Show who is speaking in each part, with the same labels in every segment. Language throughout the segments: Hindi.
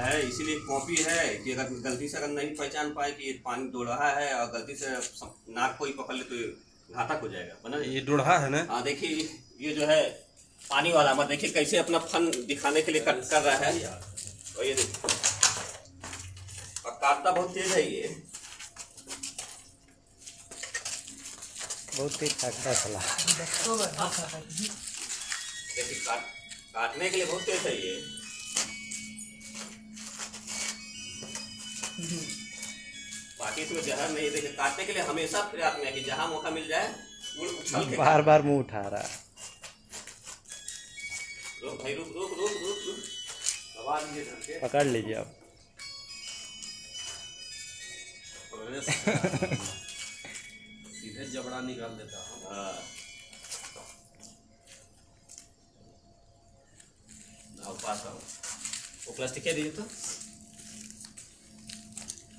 Speaker 1: है इसीलिए कॉपी है कि अगर गलती से अगर नहीं पहचान पाए कि ये पानी दो रहा है और गलती से नाक को ही पकड़ ले तो घातक हो जाएगा बना
Speaker 2: ये डोढ़ा है ना?
Speaker 1: हाँ देखिए ये जो है पानी वाला मत देखिए कैसे अपना फन दिखाने के लिए कट कर रहा है। और ये देखिए और काटता बहुत तेज है ये।
Speaker 3: बहुत तेज काटता है साला।
Speaker 1: देखिए काट काटने के लिए बहुत तेज है ये। बाकी इसमें जहर नहीं। देखिए काटने के लिए हमेशा प्रयास में है कि जहाँ मौका मिल जाए वो उछल के
Speaker 3: बार बार मुँह उठा रहा है।
Speaker 1: रुक भाई रुक रुक रुक रुक रुक। आवाज़ ये
Speaker 3: पकड़ लीजिए आप
Speaker 2: सीधे जबड़ा निकाल देता हूँ।
Speaker 1: हाँ। पास आओ वो प्लास्टिक क्या दीजिए तो?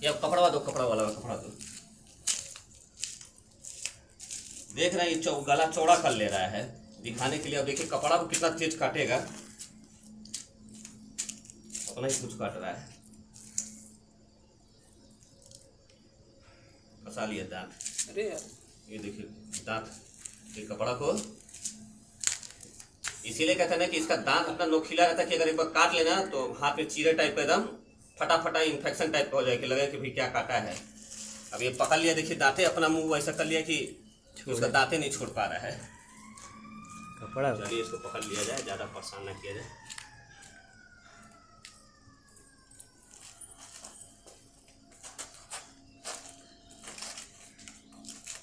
Speaker 1: या कपड़ा दो कपड़ा वाला कपड़ा दो। देख रहे हैं ये चौ, गला चौड़ा कर ले रहा है। दिखाने के लिए अब देखिए कपड़ा को कितना तेज काटेगा। अपना ही कुछ काट रहा है। फंसा लिया दांत।
Speaker 4: अरे यार।
Speaker 1: ये देखिए दांत। ये कपड़ा को। इसीलिए कहते हैं ना कि इसका दांत अपना नोखीला रहता है कि अगर एक बार काट लेना तो हाथ में चीरे टाइप का एकदम फटाफटा इन्फेक्शन टाइप का हो जाए कि लगे कि भाई क्या काटा है। अब ये पकड़ लिया देखिए दांते अपना मुँह वैसा कर लिया कि उसका दांते नहीं छोड़ पा रहा है।
Speaker 3: कपड़ा।
Speaker 1: चलिए इसको पकड़ लिया जाए ज़्यादा परेशान ना किया जाए।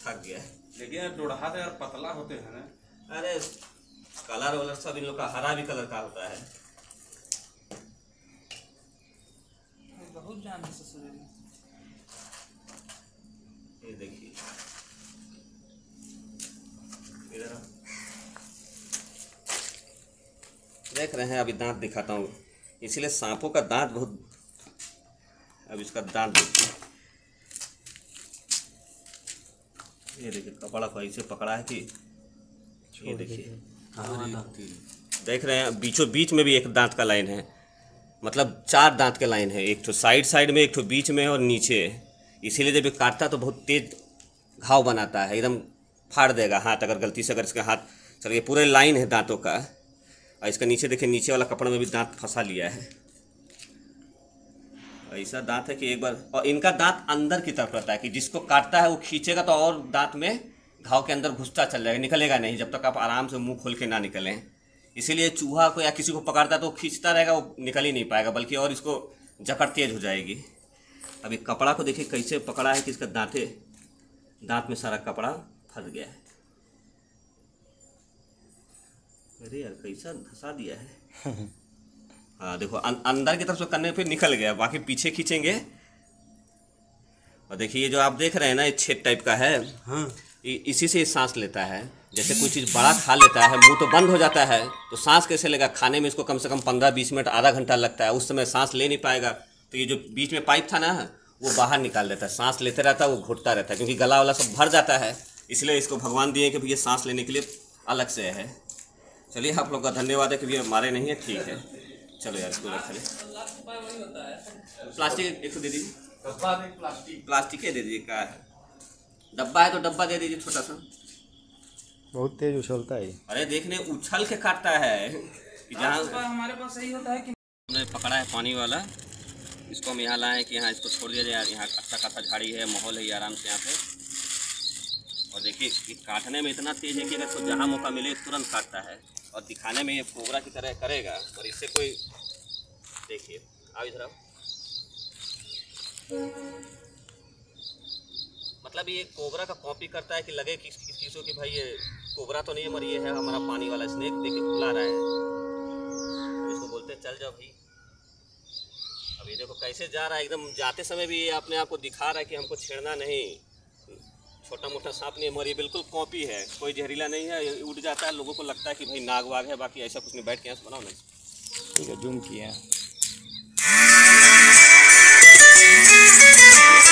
Speaker 1: थक गया। है
Speaker 2: लेकिन डोढ़ा यार पतला होते हैं ना।
Speaker 1: अरे कलर वलर सब इन लोग का हरा भी कलर का होता है।
Speaker 4: बहुत जान है ससुर में
Speaker 1: ये देखिए। इधर देख रहे हैं अभी दांत दिखाता हूँ। इसलिए सांपों का दांत बहुत अब इसका दांत देखिए। ये देखिए कपड़ा को ऐसे पकड़ा है कि ये देखिए। देख रहे हैं बीचों बीच में भी एक दांत का लाइन है। मतलब चार दांत के लाइन है, एक तो साइड साइड में, एक तो बीच में और नीचे। इसीलिए जब काटता तो बहुत तेज घाव बनाता है, एकदम फाड़ देगा हाथ, अगर गलती से अगर इसका हाथ चल ये पूरे लाइन है दांतों का। और इसका नीचे देखिए, नीचे वाला कपड़ा में भी दांत फंसा लिया है। ऐसा दांत है कि एक बार, और इनका दांत अंदर की तरफ़ रहता है कि जिसको काटता है वो खींचेगा तो और दांत में घाव के अंदर घुसता चल जाएगा, निकलेगा नहीं, जब तक आप आराम से मुँह खोल के ना निकलें। इसीलिए चूहा को या किसी को पकड़ता है तो खींचता रहेगा वो निकल ही नहीं पाएगा बल्कि और इसको जकड़ तेज हो जाएगी। अब अभी कपड़ा को देखिए कैसे पकड़ा है कि इसका दांते दांत में सारा कपड़ा फंस गया है। अरे यार कैसा धसा दिया है। हाँ देखो अं, अंदर की तरफ़ से करने पे निकल गया बाकी पीछे खींचेंगे। और देखिए ये जो आप देख रहे हैं ना ये छेद टाइप का है।
Speaker 2: हाँ।
Speaker 1: इसी से ये सांस लेता है। जैसे कोई चीज़ बड़ा खा लेता है मुँह तो बंद हो जाता है तो सांस कैसे लेगा? खाने में इसको कम से कम पंद्रह बीस मिनट आधा घंटा लगता है। उस समय सांस ले नहीं पाएगा। तो ये जो बीच में पाइप था ना वो बाहर निकाल देता है। सांस लेते रहता है वो घुटता रहता है क्योंकि गला वाला सब भर जाता है। इसलिए इसको भगवान दिए कि भैया सांस लेने के लिए अलग से है। चलिए आप लोग का धन्यवाद है कि भैया मारे नहीं है ठीक है। चलो यार इसको रख ले। प्लास्टिक एक तो दे दीजिए।
Speaker 2: प्लास्टिक।
Speaker 1: प्लास्टिक दे दीजिए क्या है? डब्बा है तो डब्बा दे दीजिए छोटा सा।
Speaker 3: बहुत तेज उछलता है
Speaker 1: अरे देखने उछल के काटता है। जहाँ
Speaker 4: हमारे पास यही होता है कि
Speaker 1: हमने पकड़ा है पानी वाला। इसको हम यहाँ लाए हैं कि यहाँ इसको छोड़ दिया जाए। यहाँ अच्छा खासा झाड़ी है माहौल है आराम से यहाँ पे। और देखिए काटने में इतना तेज है कि अगर जहाँ मौका मिले तुरंत काटता है। और दिखाने में ये कोबरा की तरह करेगा। और इससे कोई देखिए आओ इधर आओ। मतलब ये कोबरा का कॉपी करता है कि लगे कि किस किसी को भाई ये कोबरा तो नहीं है मगर ये है हमारा पानी वाला स्नेक देखिए बुला रहा है। इसको बोलते हैं चल जाओ भाई। अब ये देखो कैसे जा रहा है एकदम जाते समय भी ये अपने आप को दिखा रहा है कि हमको छेड़ना नहीं। छोटा मोटा सांप नहीं मगर ये बिल्कुल कॉपी है। कोई जहरीला नहीं है उड़ जाता है लोगों को लगता है कि भाई नाग वाग है बाकी ऐसा कुछ नहीं बैठ के यहाँ बनाओ नहीं
Speaker 3: ठीक है जूम किया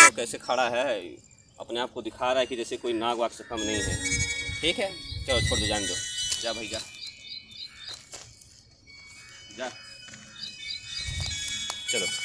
Speaker 1: तो कैसे खड़ा है। अपने आप को दिखा रहा है कि जैसे कोई नाग वाग से कम नहीं है। ठीक है? चलो, छोड़ दो, जान दो। जा भैया जा। चलो।